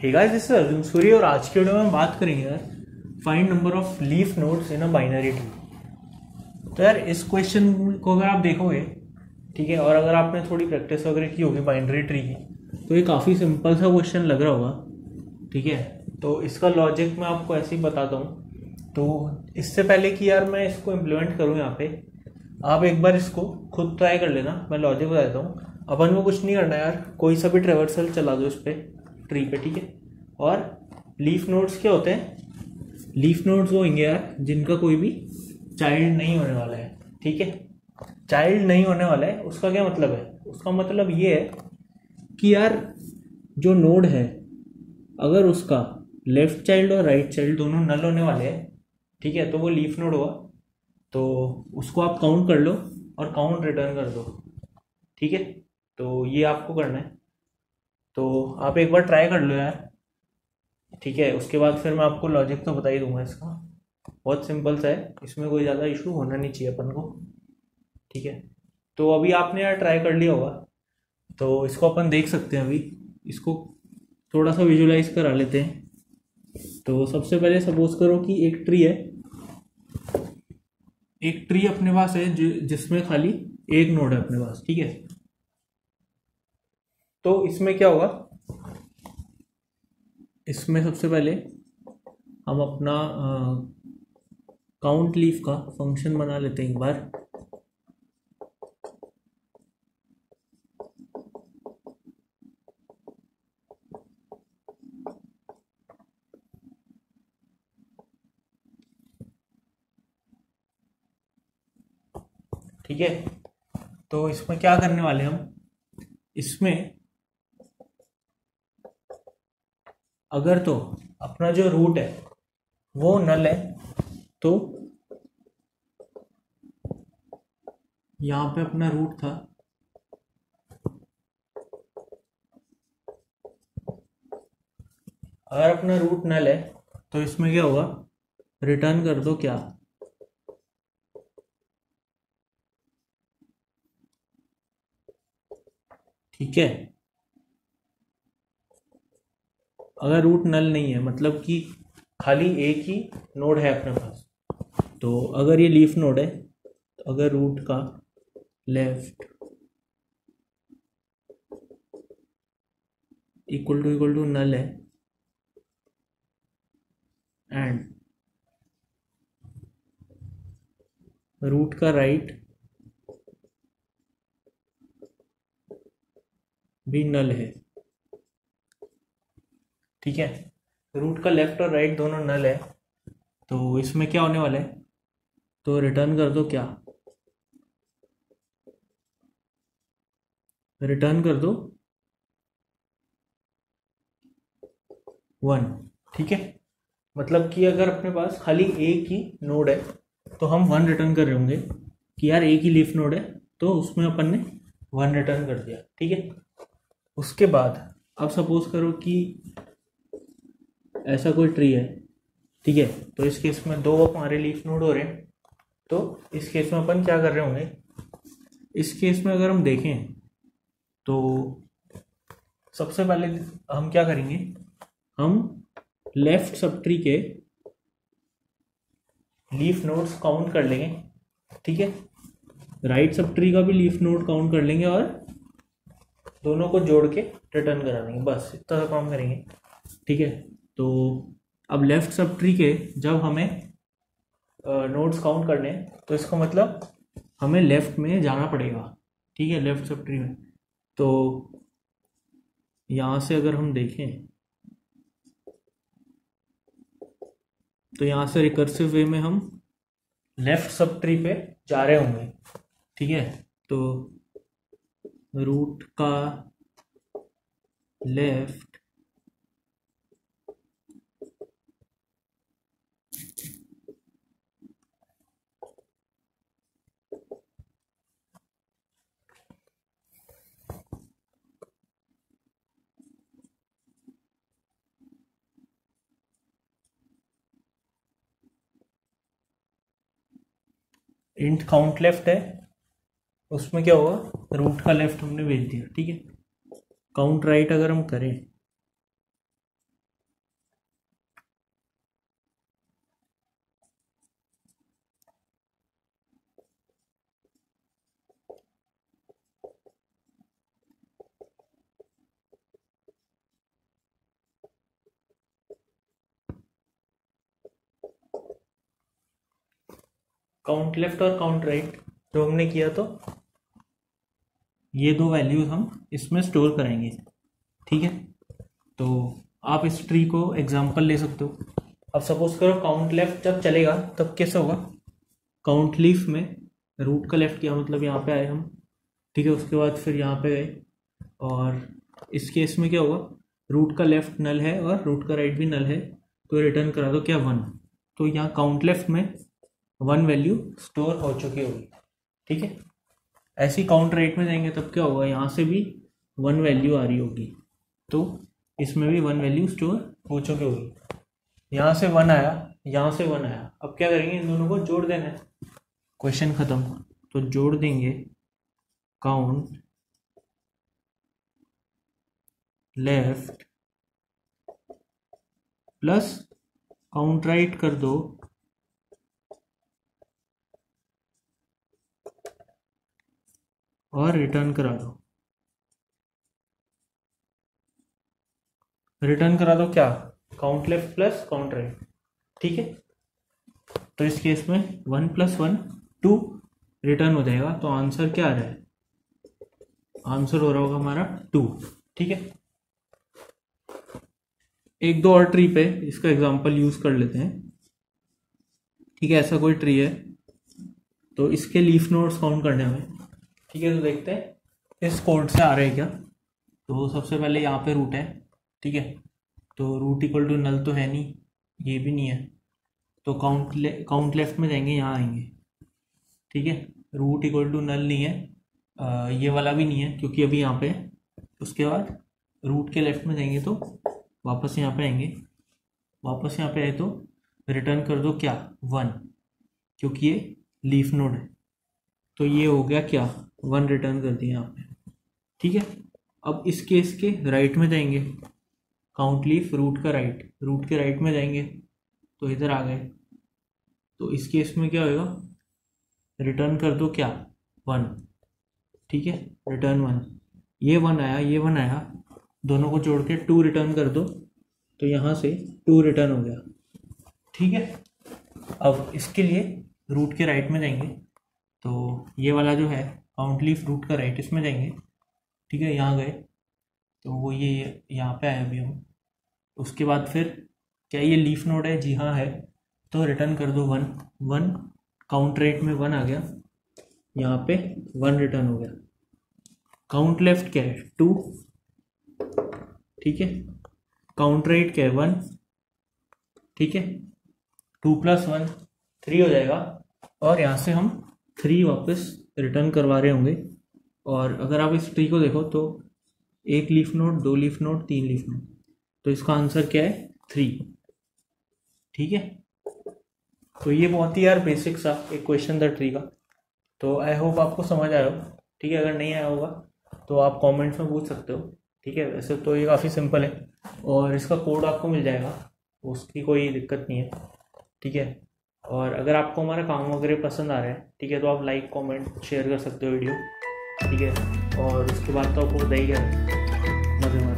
Hey guys this Arjun Suri और आज के वीडियो में हम बात करेंगे यार find number of leaf nodes in a binary tree तो यार, इस क्वेश्चन को अगर आप देखोगे, ठीक है, और अगर आपने थोड़ी प्रैक्टिस वगैरह की होगी बाइनरी ट्री की तो ये काफ़ी सिंपल सा क्वेश्चन लग रहा होगा, ठीक है? तो इसका लॉजिक मैं आपको ऐसे ही बताता हूँ। तो इससे पहले कि यार मैं इसको इम्प्लीमेंट करूँ यहाँ पे, आप एक बार इसको खुद ट्राई कर लेना, मैं लॉजिक बता देता हूँ। अपन को कुछ नहीं करना यार, कोई सा भी ट्रेवर्सल चला दो इस पर ट्री पे, ठीक है? और लीफ नोड्स क्या होते हैं? लीफ नोड्स वो होंगे यार, जिनका कोई भी चाइल्ड नहीं होने वाला है, ठीक है? चाइल्ड नहीं होने वाला है, उसका क्या मतलब है? उसका मतलब ये है कि यार, जो नोड है, अगर उसका लेफ़्ट चाइल्ड और राइट चाइल्ड दोनों नल होने वाले हैं, ठीक है? तो वो लीफ नोड हुआ तो उसको आप काउंट कर लो और काउंट रिटर्न कर दो, ठीक है? तो ये आपको करना है। तो आप एक बार ट्राई कर लो यार। ठीक है, उसके बाद फिर मैं आपको लॉजिक तो बता ही दूँगा इसका। बहुत सिंपल सा है, इसमें कोई ज़्यादा इशू होना नहीं चाहिए अपन को। ठीक है तो अभी आपने यार ट्राई कर लिया होगा। तो इसको अपन देख सकते हैं अभी। इसको थोड़ा सा विजुलाइज करा लेते हैं। तो सबसे पहले सपोज़ करो कि एक ट्री है। एक ट्री अपने पास है जिसमें खाली एक नोड है अपने पास। ठीक है? तो इसमें क्या होगा इसमें सबसे पहले हम अपना काउंट लीफ का फ़ंक्शन बना लेते हैं एक बार। ठीक है? तो इसमें क्या करने वाले हम? इसमें अगर तो अपना जो रूट है, वो नल है तो यहाँ पे अपना रूट था। अगर अपना रूट नल है तो इसमें क्या होगा? रिटर्न कर दो क्या? ठीक है? अगर रूट नल नहीं है मतलब कि खाली एक ही नोड है अपने पास तो अगर ये लीफ नोड है तो अगर रूट का left equal to equal to null है एंड रूट का राइट भी नल है ठीक है? रूट का लेफ़्ट और राइट दोनों नल है तो इसमें क्या होने वाला है? तो रिटर्न कर दो क्या? रिटर्न कर दो वन ठीक है? मतलब कि अगर अपने पास खाली एक ही नोड है तो हम वन रिटर्न कर रहे होंगे कि यार एक ही लीफ नोड है तो उसमें अपन ने वन रिटर्न कर दिया, ठीक है? उसके बाद, अब सपोज़ करो कि ऐसा कोई ट्री है, ठीक है? तो इस केस में दो हमारे लीफ नोड हो रहे हैं। तो इस केस में अपन क्या कर रहे होंगे? इस केस में अगर हम देखें तो सबसे पहले हम क्या करेंगे? हम लेफ़्ट सब ट्री के लीफ नोड्स काउंट कर लेंगे, ठीक है? राइट सब ट्री का भी लीफ नोड काउंट कर लेंगे और दोनों को जोड़ के रिटर्न करा देंगे। बस, इतना काम करेंगे, ठीक है? तो अब लेफ़्ट सब ट्री के जब हमें नोट्स काउंट करने तो इसका मतलब हमें लेफ़्ट में जाना पड़ेगा। ठीक है? लेफ़्ट सब ट्री में। तो यहाँ से अगर हम देखें तो यहाँ से रिकर्सिव वे में हम लेफ़्ट सब ट्री पे जा रहे होंगे। ठीक है? तो रूट का लेफ़्ट इंट काउंट लेफ़्ट है, उसमें क्या होगा? रूट का लेफ़्ट हमने भेज दिया, ठीक है? काउंट राइट अगर हम करें काउंट लेफ़्ट और काउंट राइट जो हमने किया तो ये दो वैल्यूज़ हम इसमें स्टोर करेंगे। ठीक है? तो आप इस ट्री को एग्जांपल ले सकते हो। अब सपोज़ करो काउंट लेफ़्ट जब चलेगा, तब कैसे होगा? काउंट लीफ में रूट का लेफ़्ट किया मतलब यहाँ पे आए हम। ठीक है, उसके बाद फिर यहाँ पे गए और इस केस में क्या होगा? रूट का लेफ़्ट नल है और रूट का राइट भी नल है। तो रिटर्न करा दो क्या? वन तो यहाँ काउंट लेफ़्ट में वन वैल्यू स्टोर हो चुकी होगी। ठीक है? ऐसी काउंट राइट में जाएँगे तब क्या होगा? यहाँ से भी वन वैल्यू आ रही होगी। तो इसमें भी वन वैल्यू स्टोर हो चुकी होगी। यहाँ से वन आया, यहाँ से वन आया। अब क्या करेंगे? इन दोनों को जोड़ देना है। क्वेश्चन खत्म। तो जोड़ देंगे। Count left plus count right कर दो। और रिटर्न करा दो। रिटर्न करा दो क्या? Count left plus count right ठीक है? तो इस केस में one plus one two return हो जाएगा। तो आंसर क्या आ रहा है? आंसर हो रहा होगा हमारा टू ठीक है? एक दो और ट्री पे इसका एग्जांपल यूज़ कर लेते हैं। ठीक है? ऐसा कोई ट्री है। तो इसके लीफ नोड्स काउंट करने हमें ठीक है तो देखते हैं। इस कोड से आ रहे हैं क्या? तो सबसे पहले यहाँ पे रूट है ठीक है? तो रूट इक्वल टू नल तो है नहीं ये भी नहीं है। तो काउंट ले काउंट लेफ़्ट में जाएँगे यहाँ आएँगे। ठीक है? रूट इक्वल टू नल नहीं है आ, ये वाला भी नहीं है क्योंकि अभी यहाँ पे उसके बाद रूट के लेफ़्ट में जाएँगे तो वापस यहाँ पे आएँगे। वापस यहाँ पे आए तो रिटर्न कर दो क्या? वन क्योंकि ये लीफ नोड है। तो ये हो गया क्या? वन रिटर्न कर दिया आपने। ठीक है? अब इस केस के राइट में जाएँगे। काउंट लीफ रूट का राइट रूट के राइट में जाएँगे। तो इधर आ गए। तो इस केस में क्या होगा रिटर्न कर दो क्या? वन ठीक है? रिटर्न वन ये वन आया, ये वन आया। दोनों को जोड़ के टू रिटर्न कर दो। तो यहाँ से टू रिटर्न हो गया। ठीक है? अब इसके लिए रूट के राइट में जाएँगे। तो ये वाला जो है काउंट लीफ रूट का राइट इसमें जाएँगे। ठीक है, यहाँ गए। तो वो ये, यहाँ पे आए अभी हम। उसके बाद फिर क्या ये लीफ नोड है? जी हाँ है। तो रिटर्न कर दो वन वन काउंट रेट में वन आ गया। यहाँ पे वन रिटर्न हो गया। काउंट लेफ़्ट क्या है? टू ठीक है। काउंट रेट क्या है? वन ठीक है। टू प्लस वन थ्री हो जाएगा। और यहाँ से हम थ्री वापस रिटर्न करवा रहे होंगे। और अगर आप इस ट्री को देखो तो एक लीफ नोट दो लीफ नोट तीन लीफ नोट तो इसका आंसर क्या है? थ्री ठीक है? तो ये बहुत ही यार बेसिक सा एक क्वेश्चन था ट्री का। तो आई होप आपको समझ आया हो। ठीक है? अगर नहीं आया होगा तो आप कमेंट्स में पूछ सकते हो। ठीक है? वैसे तो ये काफ़ी सिंपल है। और इसका कोड आपको मिल जाएगा। उसकी कोई दिक्कत नहीं है। ठीक है? और अगर आपको हमारा काम वगैरह पसंद आ रहा है, ठीक है तो आप लाइक कमेंट शेयर कर सकते हो वीडियो ठीक है? और उसके बाद तो आपको बताइए मज़े।